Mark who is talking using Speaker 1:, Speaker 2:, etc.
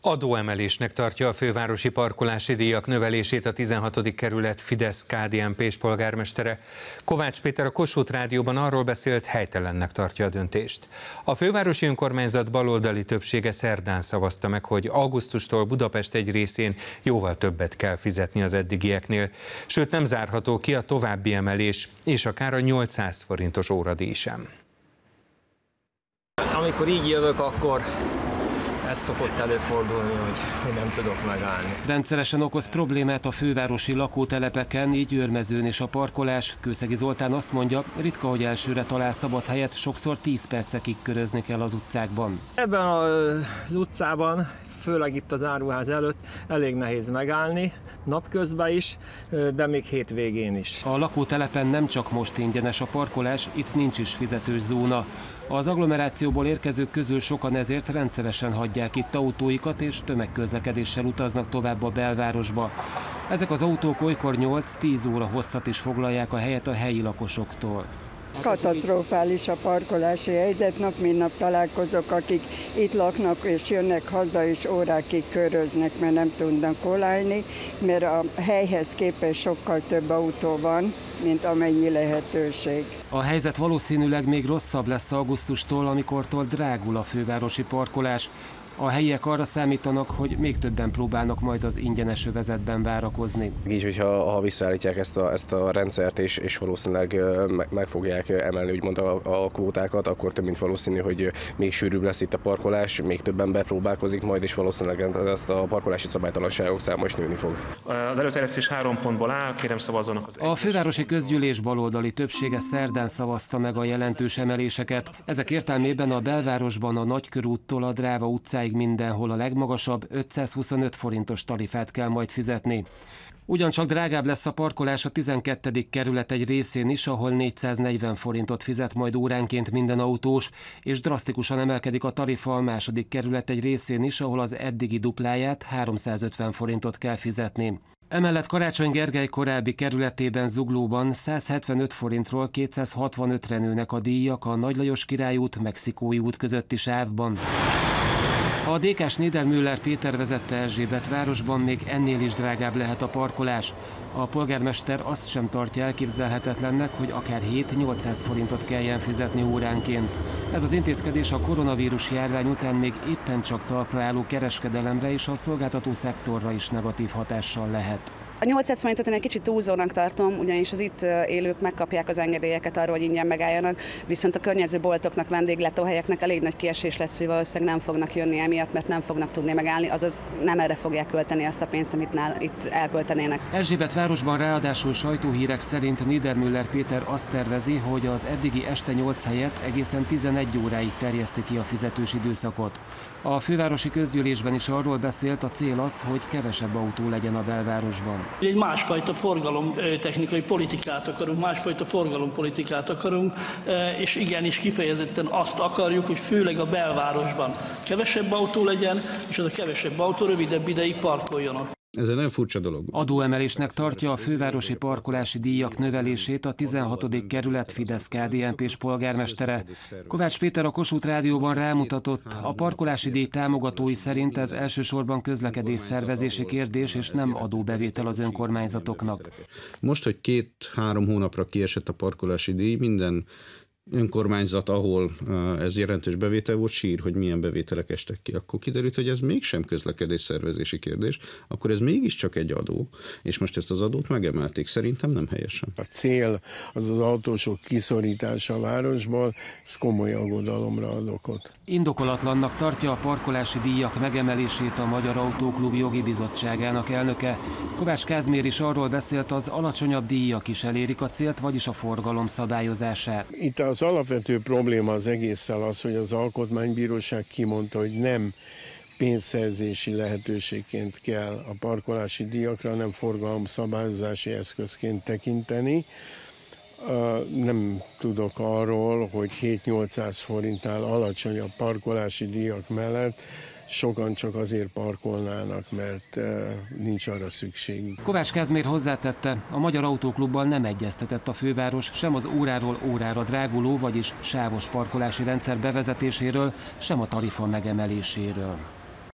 Speaker 1: Adóemelésnek tartja a fővárosi parkolási díjak növelését a 16. kerület fidesz kdnp és polgármestere. Kovács Péter a Kossuth Rádióban arról beszélt, helytelennek tartja a döntést. A fővárosi önkormányzat baloldali többsége szerdán szavazta meg, hogy augusztustól Budapest egy részén jóval többet kell fizetni az eddigieknél, sőt nem zárható ki a további emelés, és akár a 800 forintos óradíj sem.
Speaker 2: Amikor így jövök, akkor ez szokott előfordulni, hogy, nem tudok megállni.
Speaker 3: Rendszeresen okoz problémát a fővárosi lakótelepeken, így őrmezőn és a parkolás. Kőszegi Zoltán azt mondja, ritka, hogy elsőre talál szabad helyet, sokszor 10 percekig körözni kell az utcákban.
Speaker 2: Ebben az utcában, főleg itt az áruház előtt elég nehéz megállni, napközben is, de még hétvégén is.
Speaker 3: A lakótelepen nem csak most ingyenes a parkolás, itt nincs is fizetős zóna. Az agglomerációból érkezők közül sokan ezért rendszeresen hagyják itt autóikat és tömegközlekedéssel utaznak tovább a belvárosba. Ezek az autók olykor 8-10 óra hosszat is foglalják a helyet a helyi lakosoktól.
Speaker 4: Katasztrofális a parkolási helyzet, nap mint nap találkozok, akik itt laknak és jönnek haza, és órákig köröznek, mert nem tudnak olállni, mert a helyhez képest sokkal több autó van, mint amennyi lehetőség.
Speaker 3: A helyzet valószínűleg még rosszabb lesz augusztustól, amikortól drágul a fővárosi parkolás. A helyiek arra számítanak, hogy még többen próbálnak majd az ingyenes övezetben várakozni.
Speaker 5: Így, hogyha ha visszaállítják ezt a, ezt a rendszert, és, és valószínűleg meg, meg fogják emelni úgymond a, a kvótákat, akkor több mint valószínű, hogy még sűrűbb lesz itt a parkolás, még többen bepróbálkozik majd, és valószínűleg ezt a parkolási szabálytalanságok száma is nőni fog.
Speaker 6: Az előterjesztés három pontból áll, kérem szavazzanak az
Speaker 3: A fővárosi közgyűlés baloldali többsége szerdán szavazta meg a jelentős emeléseket. Ezek értelmében a belvárosban a Nagykörúttól a Dráva utcáig sokáig mindenhol a legmagasabb 525 forintos tarifát kell majd fizetni. Ugyancsak drágább lesz a parkolás a 12. kerület egy részén is, ahol 440 forintot fizet majd óránként minden autós, és drasztikusan emelkedik a tarifa a második kerület egy részén is, ahol az eddigi dupláját 350 forintot kell fizetni. Emellett Karácsony Gergely korábbi kerületében Zuglóban 175 forintról 265-re nőnek a díjak a Nagy Lajos Király út, Mexikói út közötti sávban. A DK-s Niedermüller Péter vezette Erzsébet városban még ennél is drágább lehet a parkolás. A polgármester azt sem tartja elképzelhetetlennek, hogy akár 7-800 forintot kelljen fizetni óránként. Ez az intézkedés a koronavírus járvány után még éppen csak talpra álló kereskedelemre és a szolgáltató szektorra is negatív hatással lehet.
Speaker 7: A 800 forintot én egy kicsit túlzónak tartom, ugyanis az itt élők megkapják az engedélyeket arról, hogy ingyen megálljanak, viszont a környező boltoknak, vendéglátóhelyeknek elég nagy kiesés lesz, hogy valószínűleg nem fognak jönni emiatt, mert nem fognak tudni megállni, azaz nem erre fogják költeni azt a pénzt, amit nál, itt elköltenének.
Speaker 3: Erzsébet városban ráadásul sajtóhírek szerint Niedermüller Péter azt tervezi, hogy az eddigi este 8 helyet egészen 11 óráig terjeszti ki a fizetős időszakot. A fővárosi közgyűlésben is arról beszélt, a cél az, hogy kevesebb autó legyen a belvárosban.
Speaker 8: Egy másfajta forgalomtechnikai politikát akarunk, másfajta forgalompolitikát akarunk, és igenis kifejezetten azt akarjuk, hogy főleg a belvárosban kevesebb autó legyen, és az a kevesebb autó rövidebb ideig parkoljanak.
Speaker 9: Ez egy nagyon furcsa dolog.
Speaker 3: Adóemelésnek tartja a fővárosi parkolási díjak növelését a 16. kerület fidesz kdnp és polgármestere. Kovács Péter a Kossuth Rádióban rámutatott, a parkolási díj támogatói szerint ez elsősorban közlekedés szervezési kérdés, és nem adóbevétel az önkormányzatoknak.
Speaker 9: Most, hogy két-három hónapra kiesett a parkolási díj, minden önkormányzat, ahol ez jelentős bevétel volt, sír, hogy milyen bevételek estek ki. Akkor kiderült, hogy ez mégsem közlekedés szervezési kérdés, akkor ez mégiscsak egy adó, és most ezt az adót megemelték. Szerintem nem helyesen.
Speaker 10: A cél az az autósok kiszorítása a városból, ez komoly aggodalomra ad okot.
Speaker 3: Indokolatlannak tartja a parkolási díjak megemelését a Magyar Autóklub jogi bizottságának elnöke. Kovács Kázmér is arról beszélt, az alacsonyabb díjak is elérik a célt, vagyis a forgalom szabályozását.
Speaker 10: Itt az alapvető probléma az egésszel az, hogy az Alkotmánybíróság kimondta, hogy nem pénzszerzési lehetőségként kell a parkolási díjakra, nem forgalomszabályozási eszközként tekinteni. Nem tudok arról, hogy 7-800 forintál alacsonyabb parkolási díjak mellett sokan csak azért parkolnának, mert eh, nincs arra szükség.
Speaker 3: Kovács Kázmér hozzátette, a Magyar Autóklubban nem egyeztetett a főváros sem az óráról órára dráguló, vagyis sávos parkolási rendszer bevezetéséről, sem a tarifa megemeléséről.